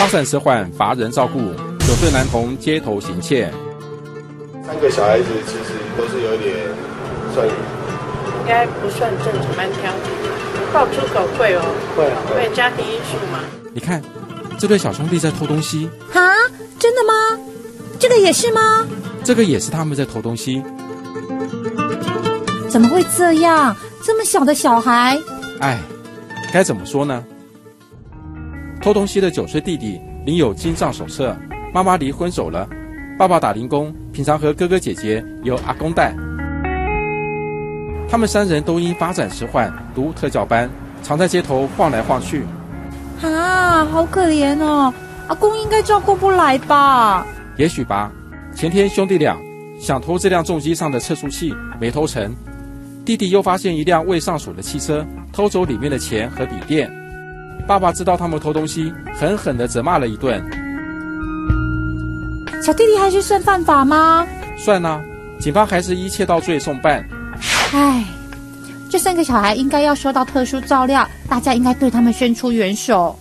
发展迟缓，乏人照顾，九岁男童街头行窃。三个小孩子其实都是有点算，应该不算正常，蛮挑剔。爆粗口会哦，会会家庭因素嘛。你看，这对小兄弟在偷东西。啊，真的吗？这个也是吗？这个也是他们在偷东西。怎么会这样？这么小的小孩，哎，该怎么说呢？偷东西的九岁弟弟领有金藏手册，妈妈离婚走了，爸爸打零工，平常和哥哥姐姐由阿公带。他们三人都因发展迟缓，读特教班，常在街头晃来晃去。啊，好可怜哦！阿公应该照顾不来吧？也许吧。前天兄弟俩想偷这辆重机上的测速器，没偷成。弟弟又发现一辆未上锁的汽车，偷走里面的钱和笔电。爸爸知道他们偷东西，狠狠地责骂了一顿。小弟弟还是算犯法吗？算啊，警方还是一切到罪送办。唉，这三个小孩应该要受到特殊照料，大家应该对他们伸出援手。